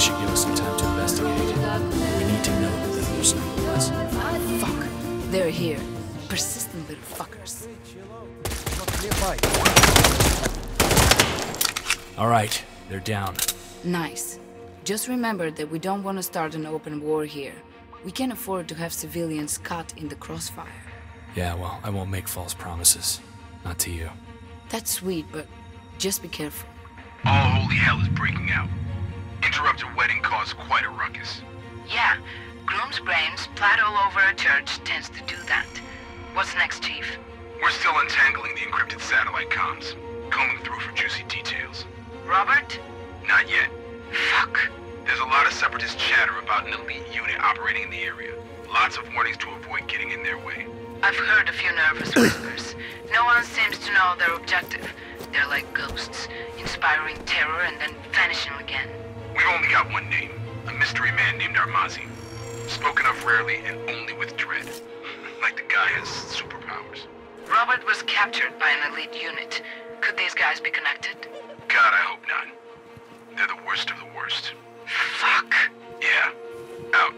This should give us some time to investigate. We need to know who the hallucinant was. Fuck. They're here. Persistent little fuckers. All right, they're down. Nice. Just remember that we don't want to start an open war here. We can't afford to have civilians caught in the crossfire. Yeah, well, I won't make false promises. Not to you. That's sweet, but just be careful. All holy hell is breaking out. Interrupted wedding caused quite a ruckus. Yeah, groom's brains flat all over a church tends to do that. What's next, Chief? We're still untangling the encrypted satellite comms. Combing through for juicy details. Robert? Not yet. Fuck. There's a lot of separatist chatter about an elite unit operating in the area. Lots of warnings to avoid getting in their way. I've heard a few nervous whispers. No one seems to know their objective. They're like ghosts, inspiring terror and then vanishing again. We've only got one name. A mystery man named Armazi. Spoken of rarely and only with dread. like the guy has superpowers. Robert was captured by an elite unit. Could these guys be connected? God, I hope not. They're the worst of the worst. Fuck. Yeah. Out.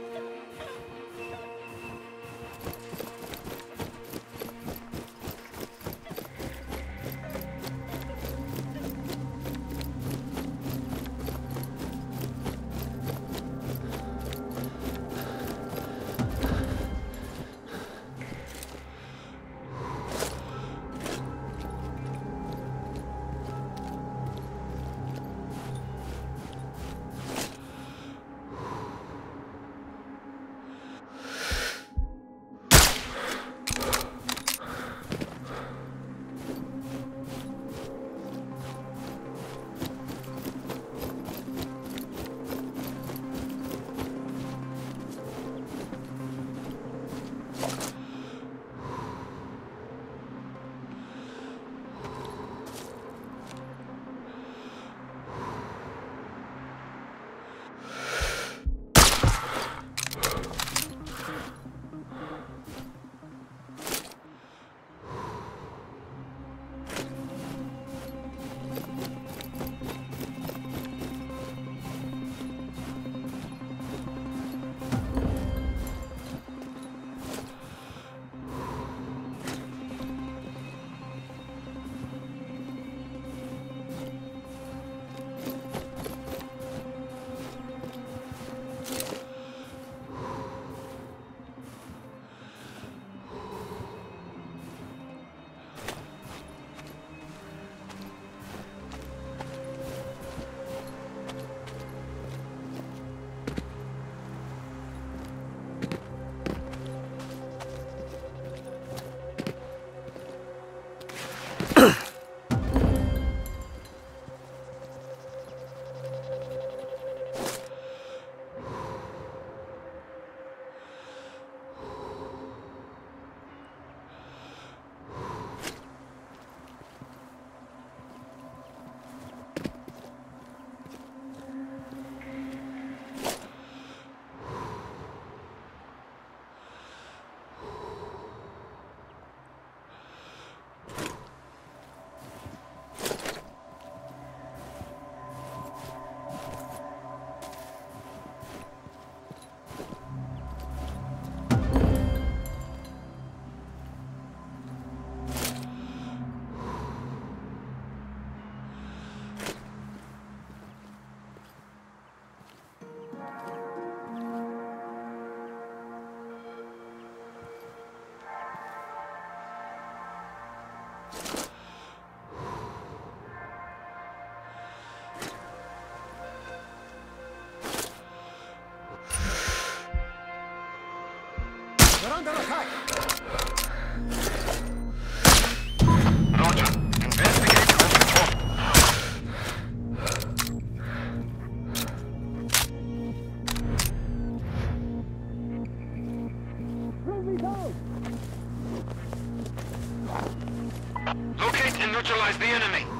Neutralize the enemy.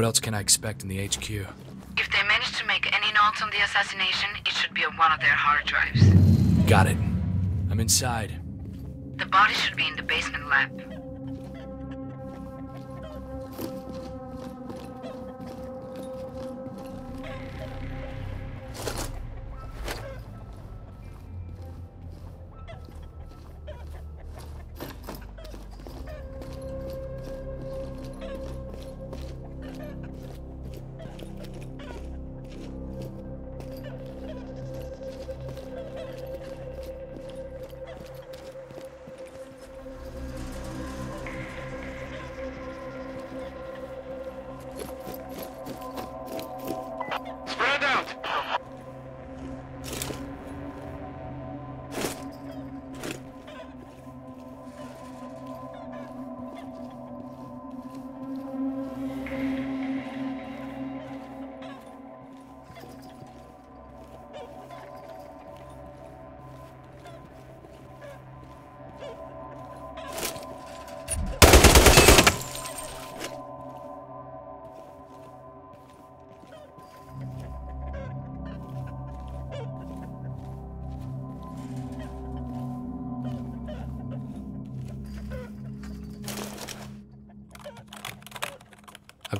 What else can I expect in the HQ? If they manage to make any notes on the assassination, it should be on one of their hard drives. Got it. I'm inside.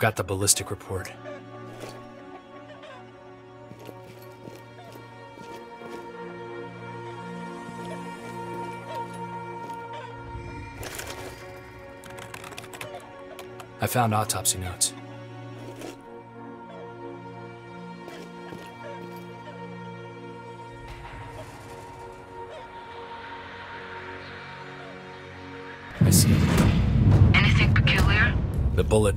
Got the ballistic report. I found autopsy notes.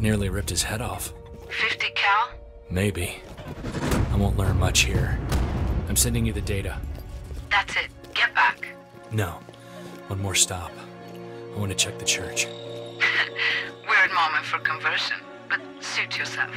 Nearly ripped his head off. 50 cal? Maybe. I won't learn much here. I'm sending you the data. That's it. Get back. No. One more stop. I want to check the church. Weird moment for conversion, but suit yourself.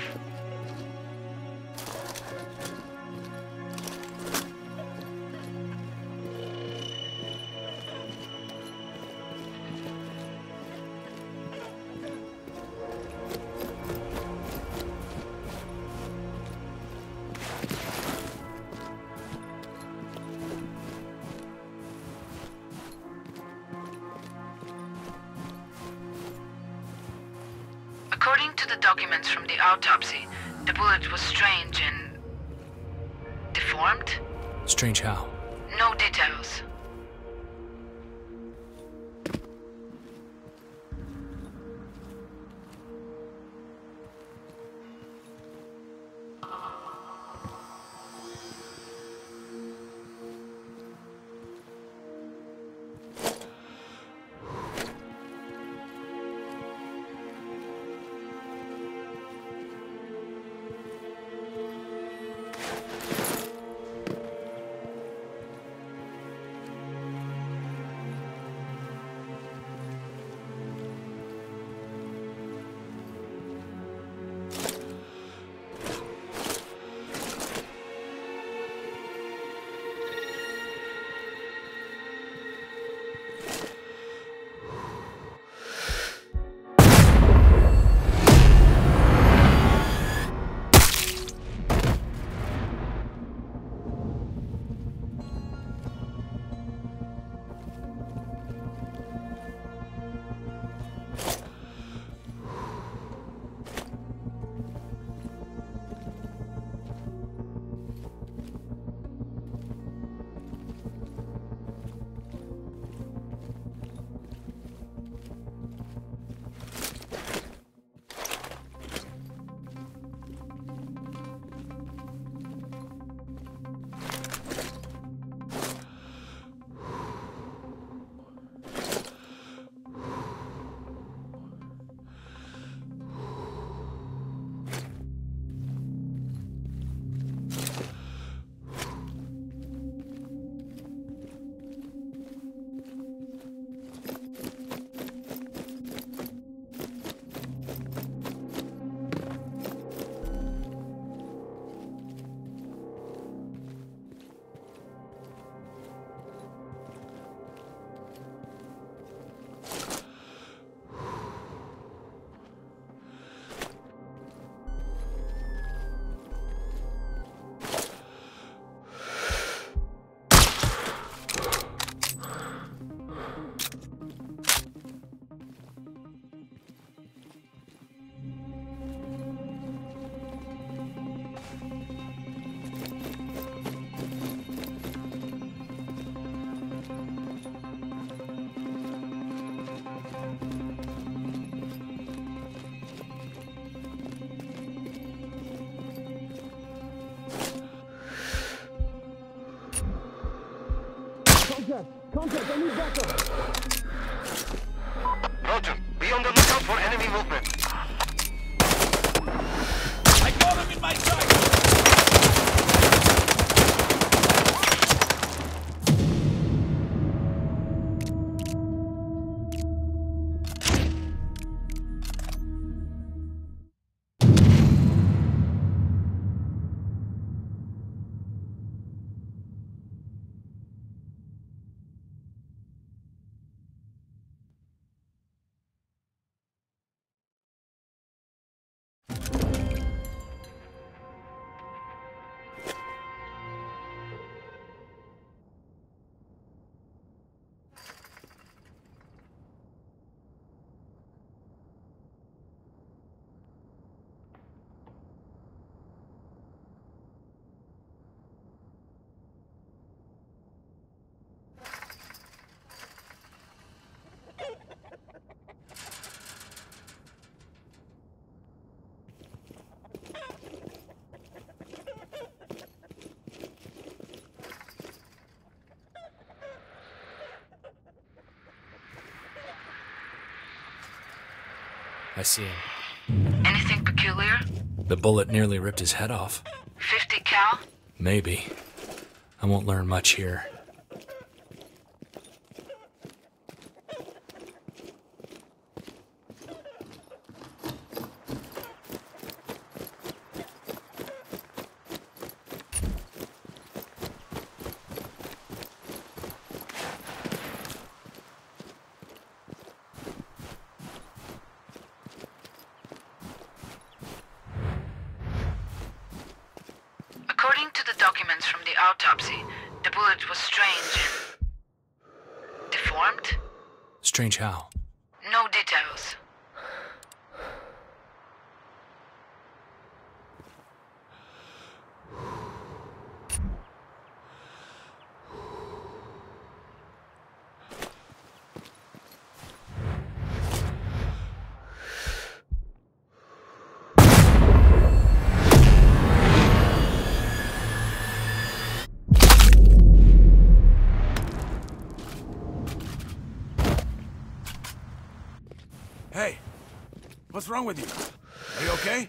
I see him. Anything peculiar? The bullet nearly ripped his head off. 50 cal? Maybe. I won't learn much here. According to the documents from the autopsy, the bullet was strange and deformed. Strange how? No details. Hey, what's wrong with you? Are you okay?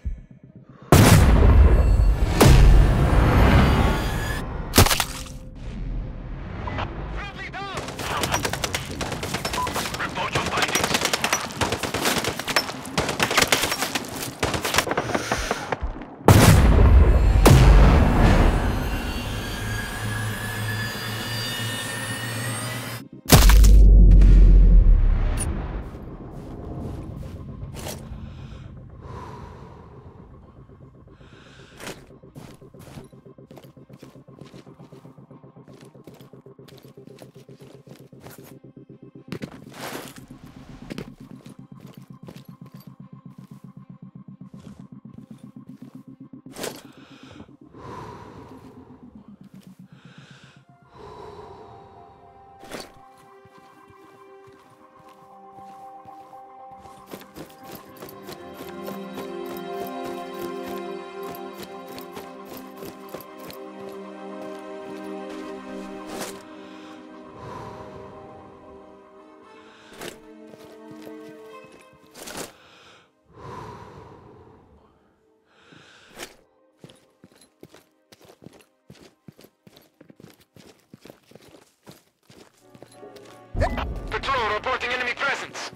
Patrol reporting enemy presence.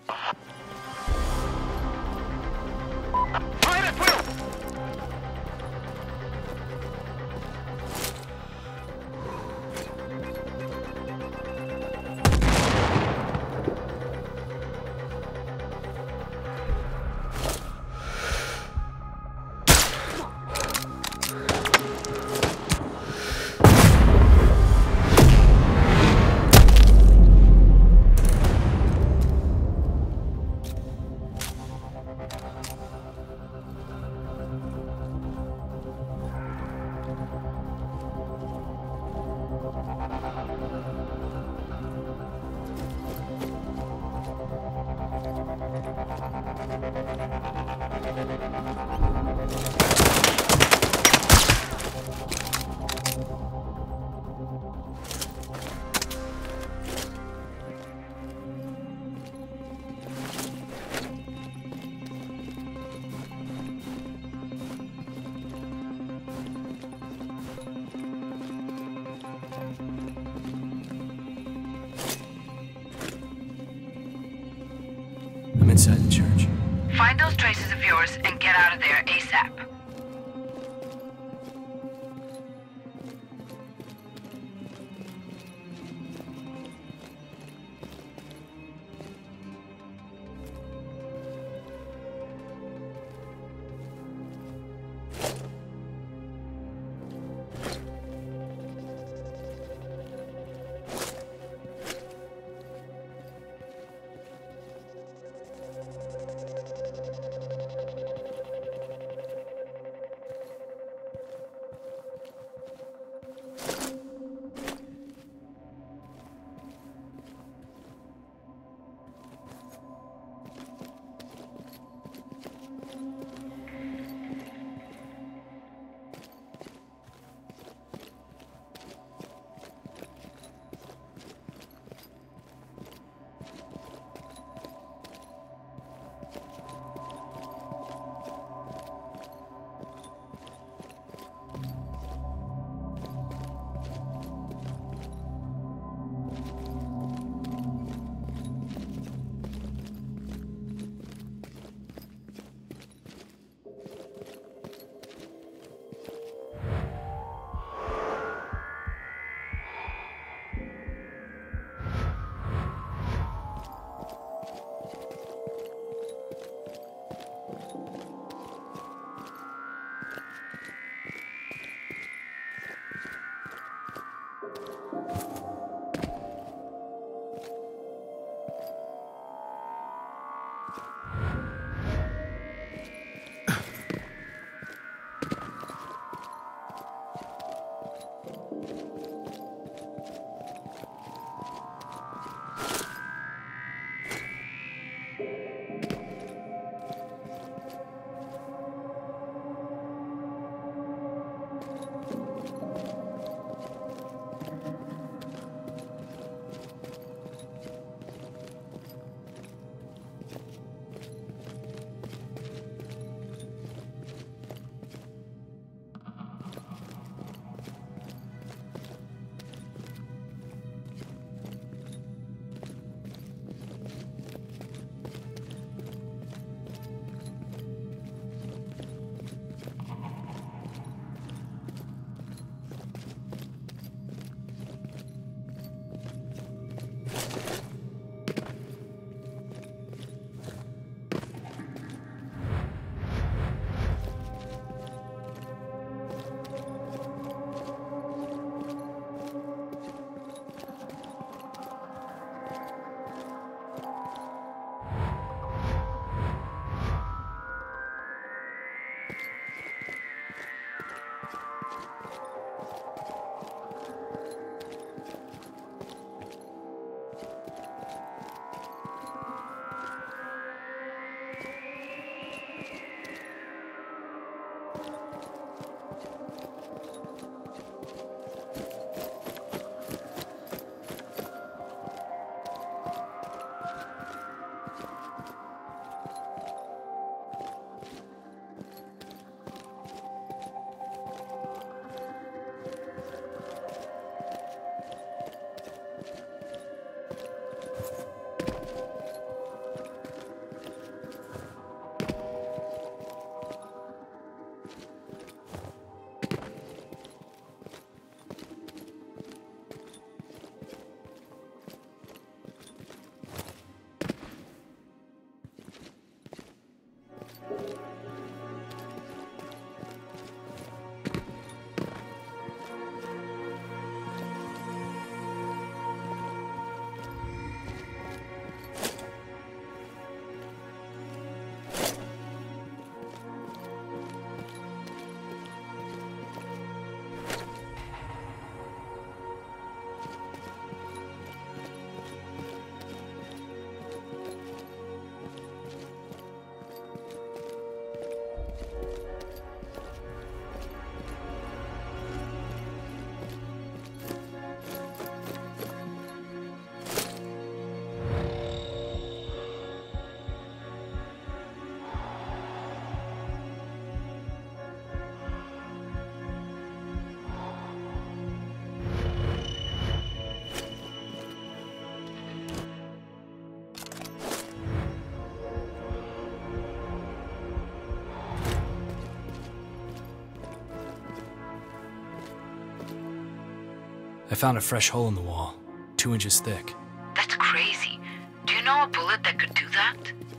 Found a fresh hole in the wall, two inches thick. That's crazy. Do you know a bullet that could do that?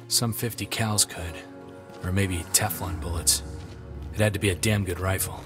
Some 50 cals could. Or maybe Teflon bullets. It had to be a damn good rifle.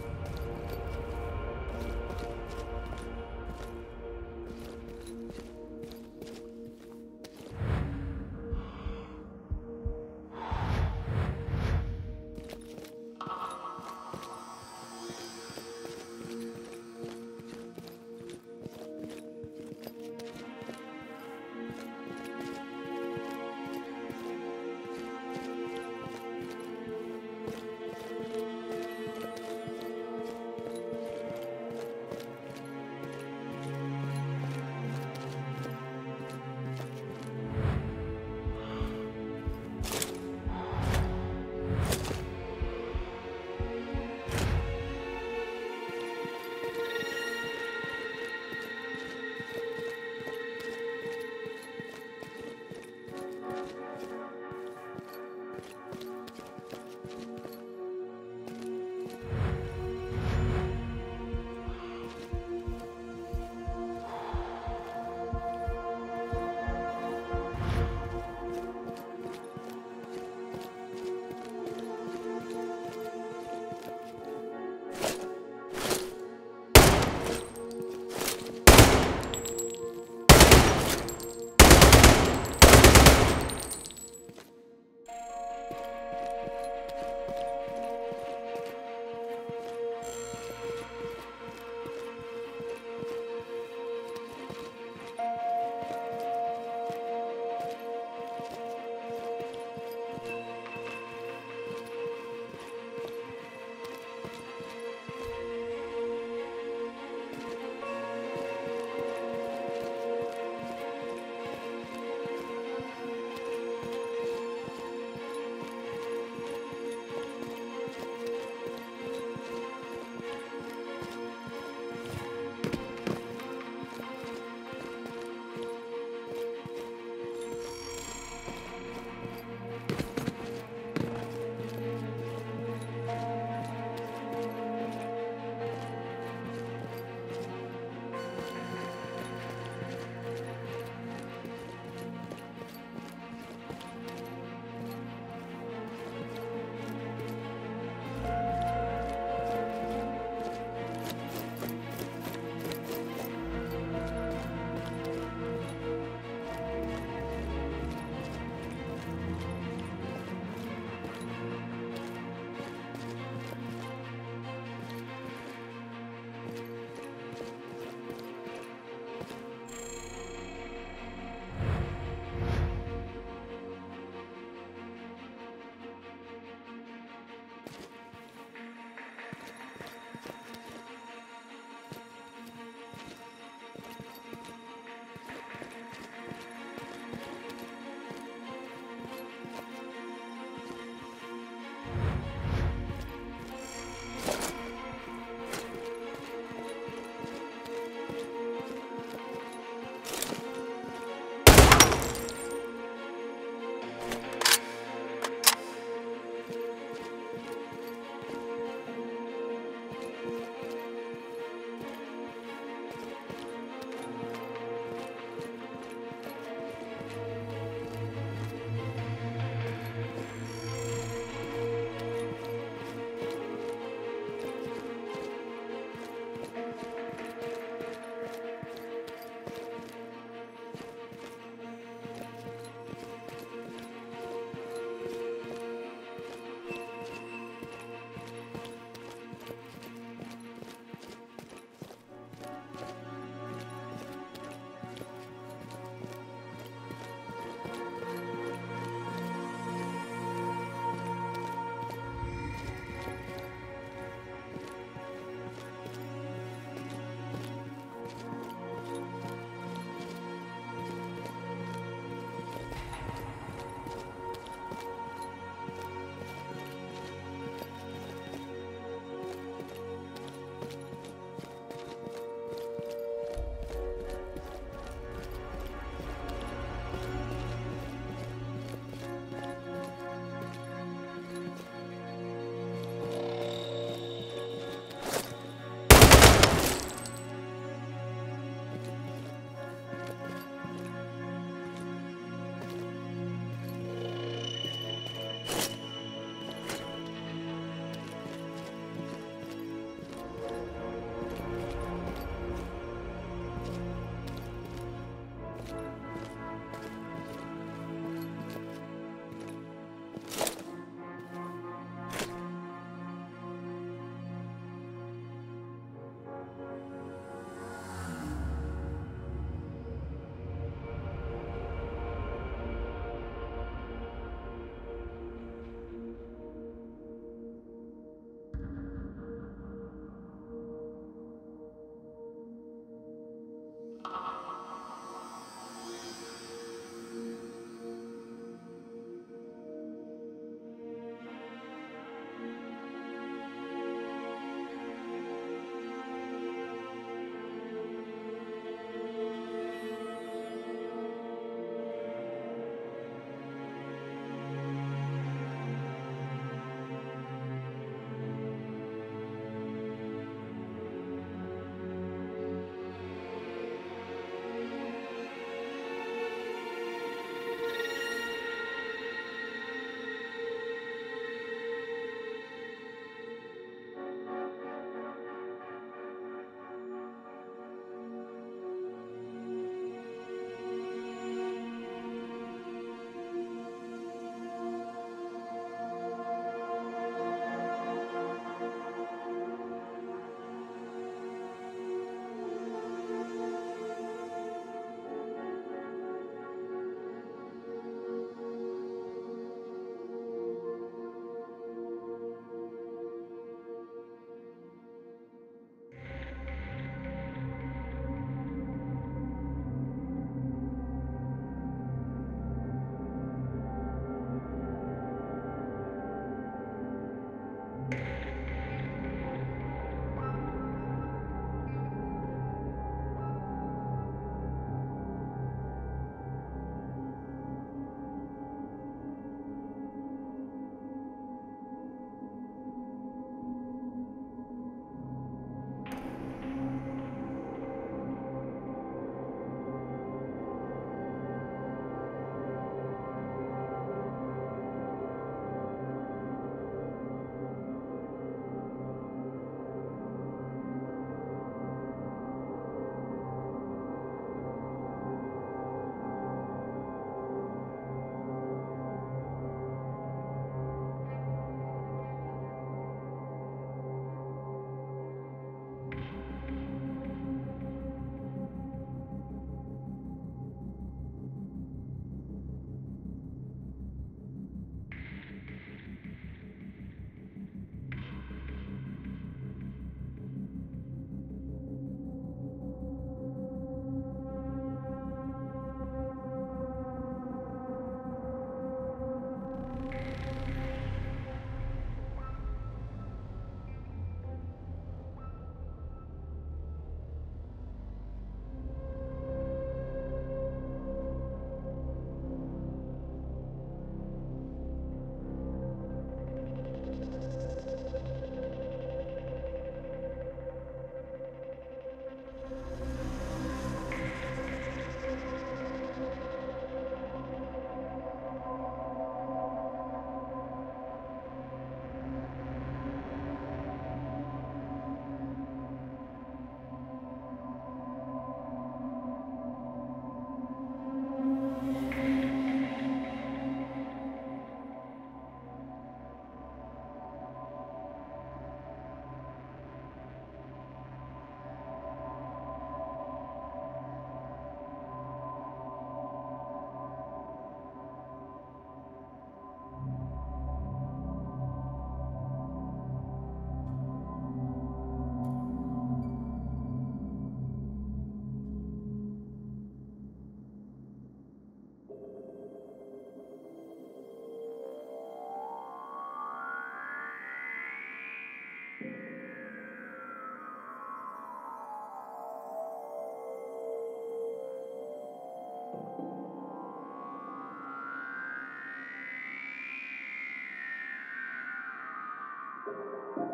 Thank you.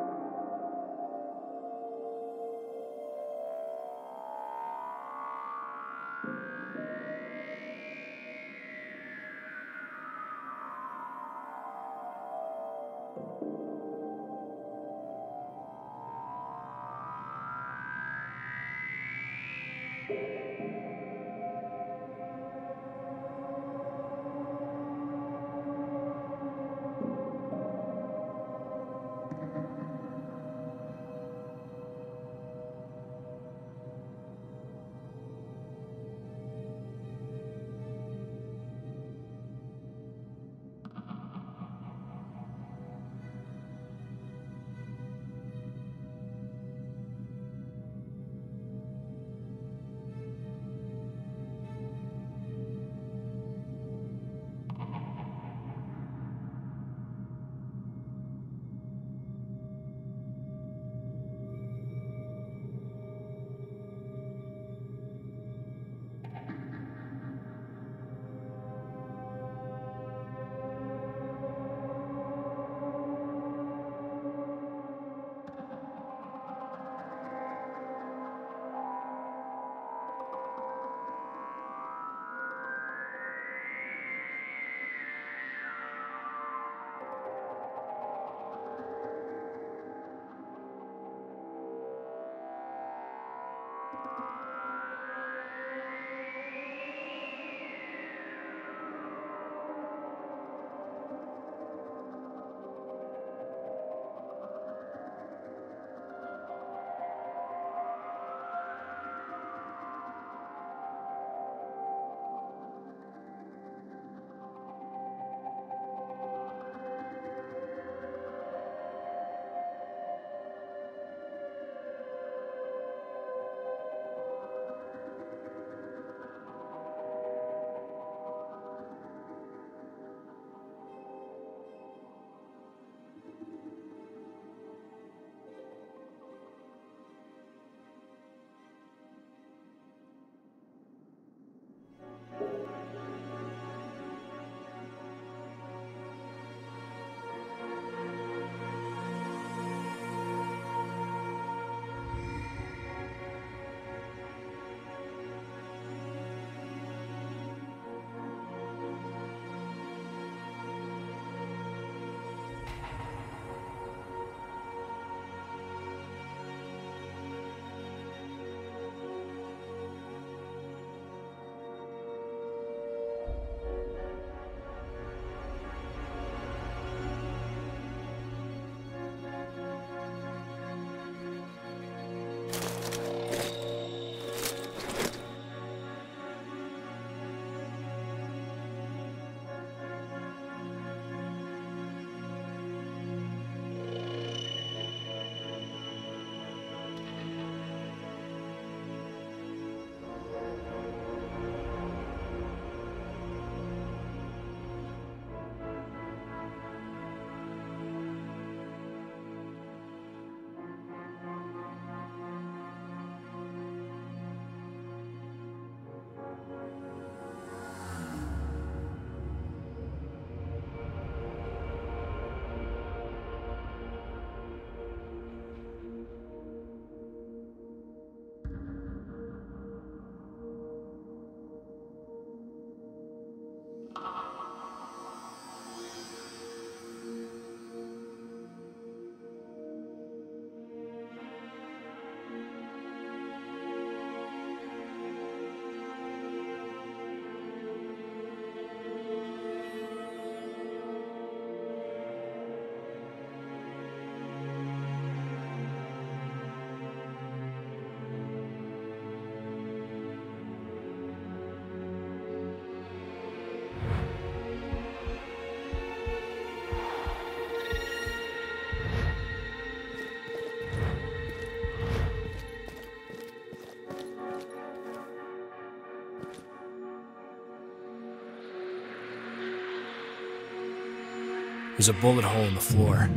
There's a bullet hole in the floor.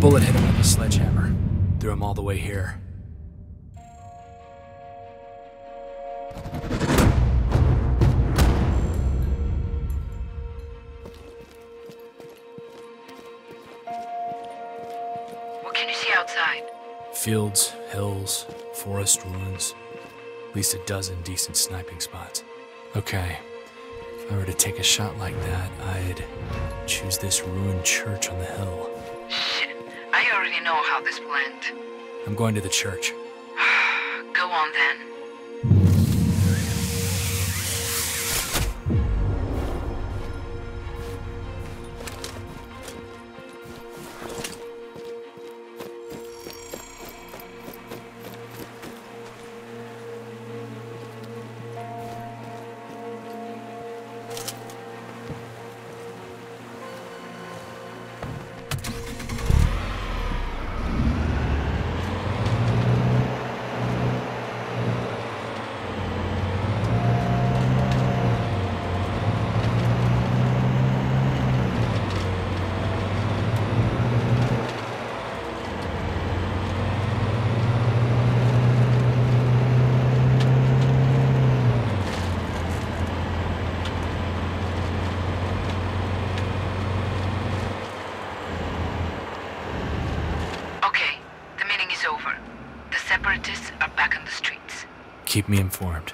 Bullet hit him with a sledgehammer. Threw him all the way here. What can you see outside? Fields, hills, forest ruins. At least a dozen decent sniping spots. Okay, if I were to take a shot like that, I'd choose this ruined church on the hill. Shit, I already know how this will end. I'm going to the church. Go on then. The separatists are back on the streets. Keep me informed.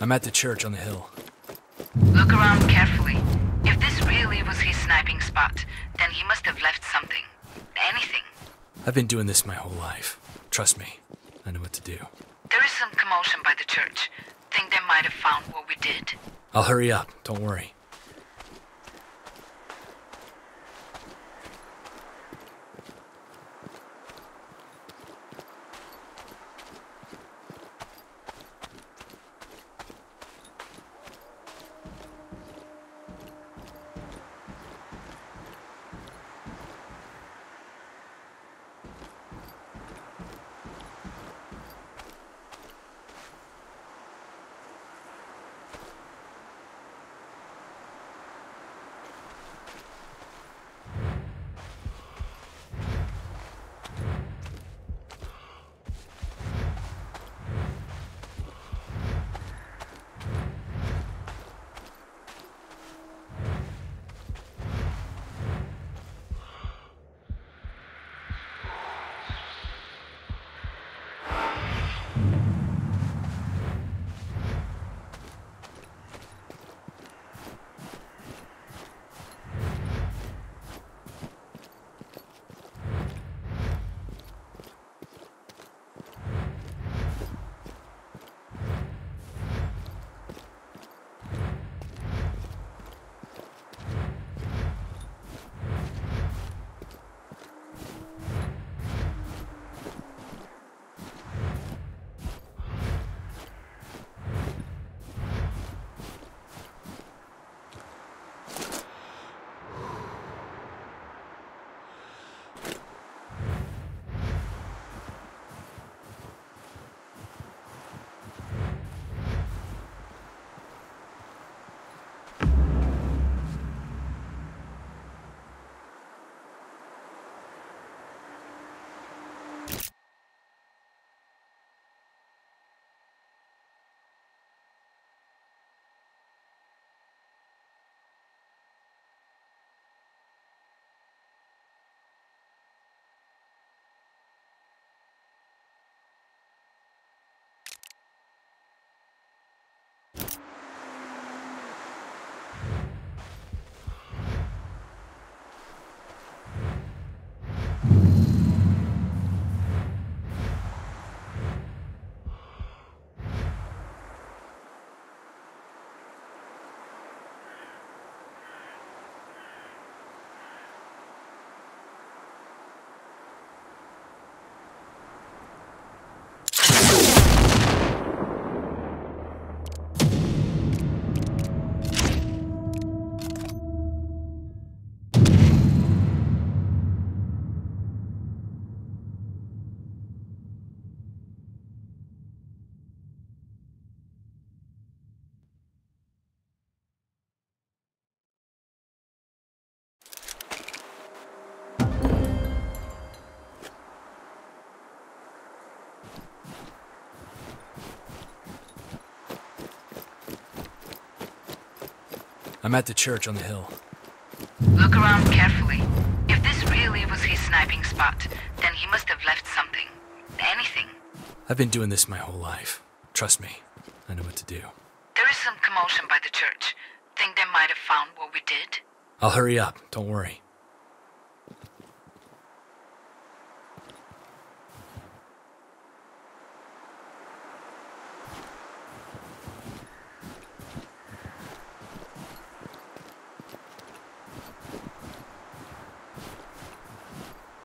I'm at the church on the hill. Look around carefully. If this really was his sniping spot, then he must have left something. Anything. I've been doing this my whole life. Trust me, I know what to do. There is some commotion by the church. Think they might have found what we did. I'll hurry up, don't worry. I'm at the church on the hill. Look around carefully. If this really was his sniping spot, then he must have left something. Anything. I've been doing this my whole life. Trust me, I know what to do. There is some commotion by the church. Think they might have found what we did? I'll hurry up, don't worry.